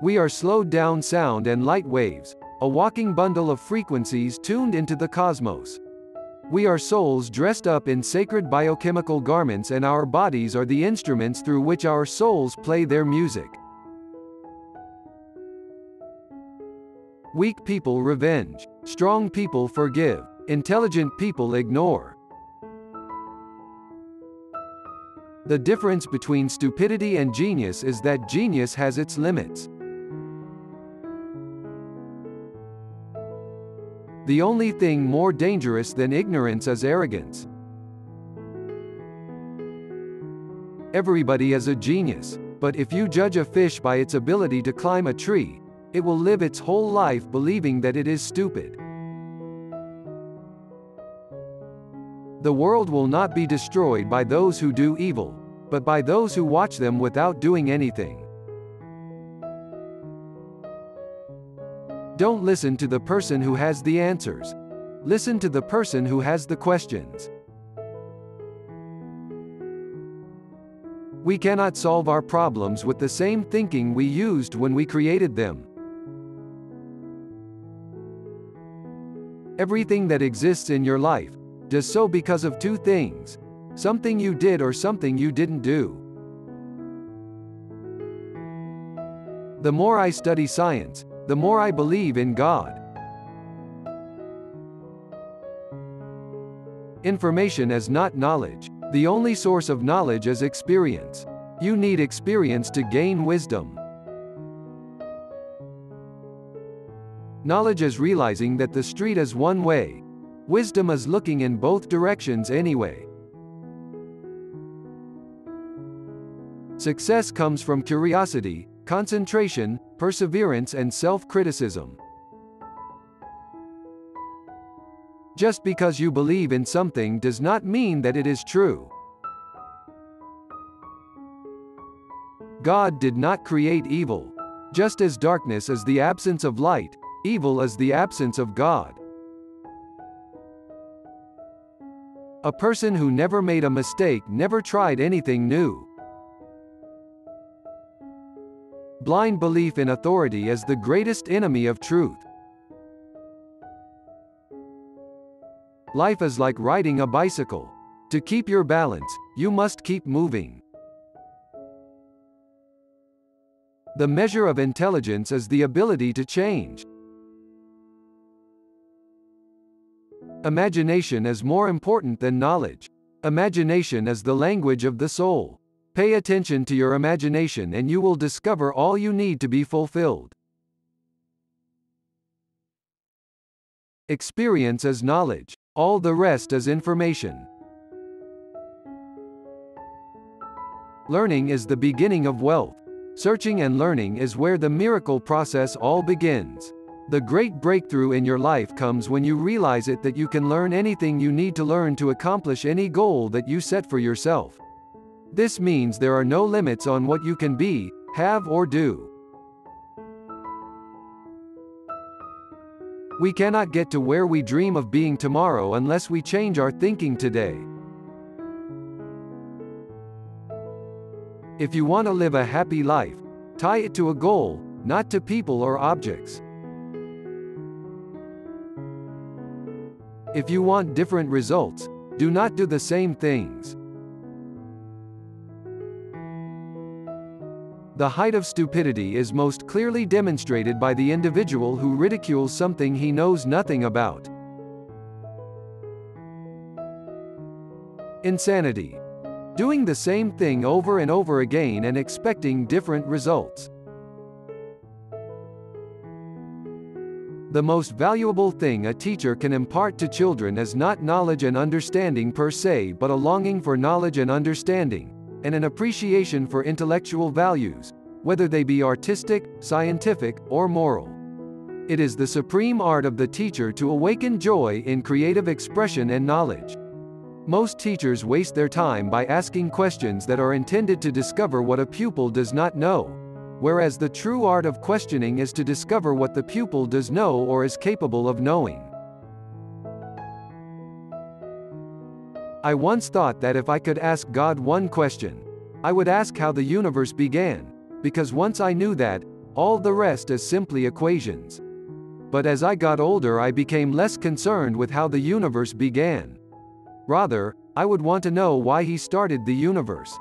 We are slowed down sound and light waves, a walking bundle of frequencies tuned into the cosmos. We are souls dressed up in sacred biochemical garments and our bodies are the instruments through which our souls play their music. Weak people revenge. Strong people forgive. Intelligent people ignore. The difference between stupidity and genius is that genius has its limits. The only thing more dangerous than ignorance is arrogance. Everybody is a genius, but if you judge a fish by its ability to climb a tree, it will live its whole life believing that it is stupid. The world will not be destroyed by those who do evil, but by those who watch them without doing anything. Don't listen to the person who has the answers. Listen to the person who has the questions. We cannot solve our problems with the same thinking we used when we created them. Everything that exists in your life does so because of two things something you did or something you didn't do. The more I study science, the more I believe in God. Information is not knowledge. The only source of knowledge is experience. You need experience to gain wisdom. Knowledge is realizing that the street is one way. Wisdom is looking in both directions anyway. Success comes from curiosity, concentration, perseverance and self-criticism. Just because you believe in something does not mean that it is true. God did not create evil. Just as darkness is the absence of light, Evil is the absence of God. A person who never made a mistake never tried anything new. Blind belief in authority is the greatest enemy of truth. Life is like riding a bicycle. To keep your balance, you must keep moving. The measure of intelligence is the ability to change. Imagination is more important than knowledge. Imagination is the language of the soul. Pay attention to your imagination and you will discover all you need to be fulfilled. Experience is knowledge. All the rest is information. Learning is the beginning of wealth. Searching and learning is where the miracle process all begins. The great breakthrough in your life comes when you realize it that you can learn anything you need to learn to accomplish any goal that you set for yourself. This means there are no limits on what you can be, have or do. We cannot get to where we dream of being tomorrow unless we change our thinking today. If you want to live a happy life, tie it to a goal, not to people or objects. If you want different results, do not do the same things. The height of stupidity is most clearly demonstrated by the individual who ridicules something he knows nothing about. Insanity. Doing the same thing over and over again and expecting different results. The most valuable thing a teacher can impart to children is not knowledge and understanding per se but a longing for knowledge and understanding, and an appreciation for intellectual values, whether they be artistic, scientific, or moral. It is the supreme art of the teacher to awaken joy in creative expression and knowledge. Most teachers waste their time by asking questions that are intended to discover what a pupil does not know, whereas the true art of questioning is to discover what the pupil does know or is capable of knowing. I once thought that if I could ask God one question, I would ask how the universe began, because once I knew that, all the rest is simply equations. But as I got older I became less concerned with how the universe began. Rather, I would want to know why he started the universe.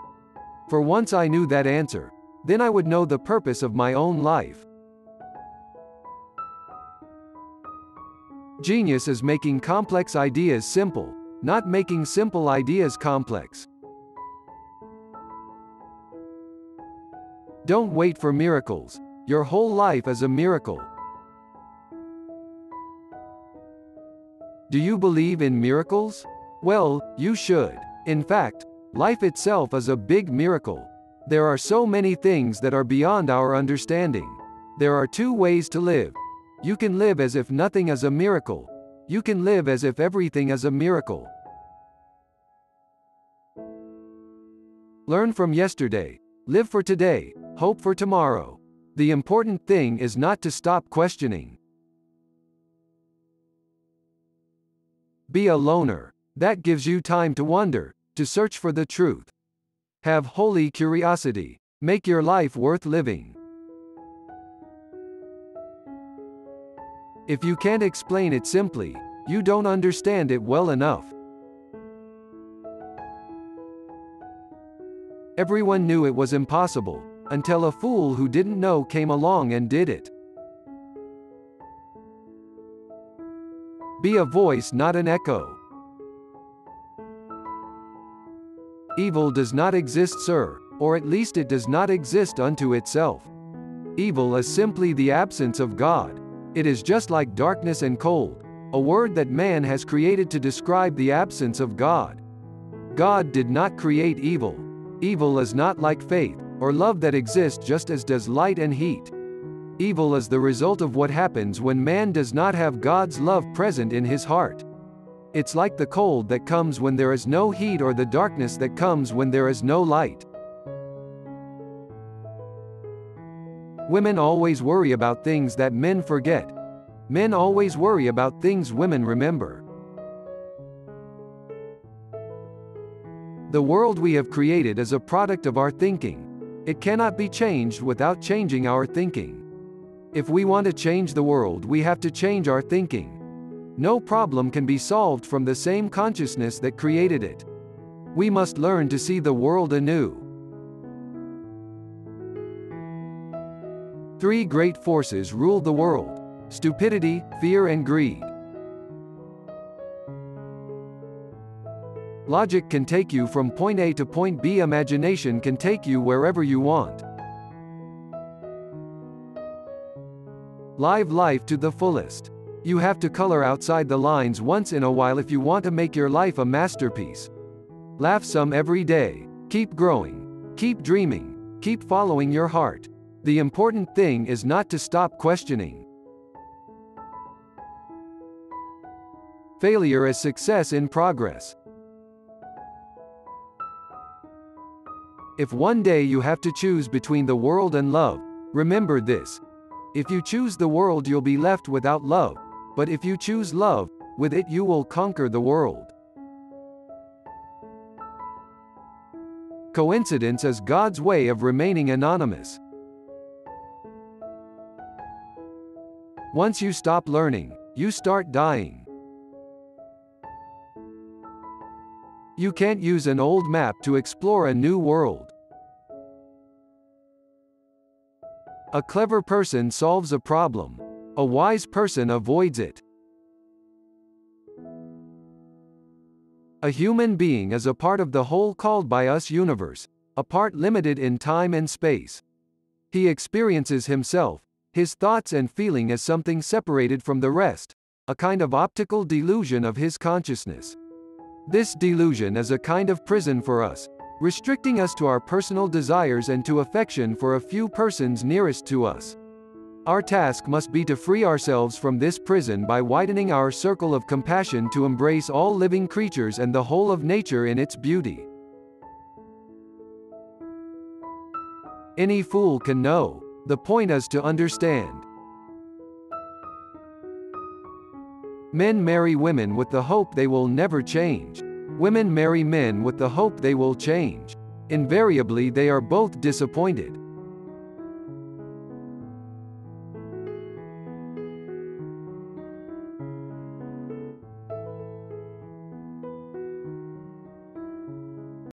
For once I knew that answer, then I would know the purpose of my own life. Genius is making complex ideas simple, not making simple ideas complex. Don't wait for miracles. Your whole life is a miracle. Do you believe in miracles? Well, you should. In fact, life itself is a big miracle. There are so many things that are beyond our understanding. There are two ways to live. You can live as if nothing is a miracle. You can live as if everything is a miracle. Learn from yesterday. Live for today. Hope for tomorrow. The important thing is not to stop questioning. Be a loner. That gives you time to wonder, to search for the truth. Have holy curiosity. Make your life worth living. If you can't explain it simply, you don't understand it well enough. Everyone knew it was impossible, until a fool who didn't know came along and did it. Be a voice not an echo. Evil does not exist sir, or at least it does not exist unto itself. Evil is simply the absence of God. It is just like darkness and cold, a word that man has created to describe the absence of God. God did not create evil, Evil is not like faith, or love that exists just as does light and heat. Evil is the result of what happens when man does not have God's love present in his heart. It's like the cold that comes when there is no heat or the darkness that comes when there is no light. Women always worry about things that men forget. Men always worry about things women remember. The world we have created is a product of our thinking. It cannot be changed without changing our thinking. If we want to change the world we have to change our thinking. No problem can be solved from the same consciousness that created it. We must learn to see the world anew. Three great forces rule the world. Stupidity, fear and greed. Logic can take you from point A to point B. Imagination can take you wherever you want. Live life to the fullest. You have to color outside the lines once in a while if you want to make your life a masterpiece. Laugh some every day. Keep growing. Keep dreaming. Keep following your heart. The important thing is not to stop questioning. Failure is success in progress. If one day you have to choose between the world and love, remember this. If you choose the world you'll be left without love, but if you choose love, with it you will conquer the world. Coincidence is God's way of remaining anonymous. Once you stop learning, you start dying. You can't use an old map to explore a new world. A clever person solves a problem. A wise person avoids it. A human being is a part of the whole called by us universe, a part limited in time and space. He experiences himself, his thoughts and feeling as something separated from the rest, a kind of optical delusion of his consciousness. This delusion is a kind of prison for us, restricting us to our personal desires and to affection for a few persons nearest to us. Our task must be to free ourselves from this prison by widening our circle of compassion to embrace all living creatures and the whole of nature in its beauty. Any fool can know. The point is to understand. Men marry women with the hope they will never change. Women marry men with the hope they will change. Invariably they are both disappointed.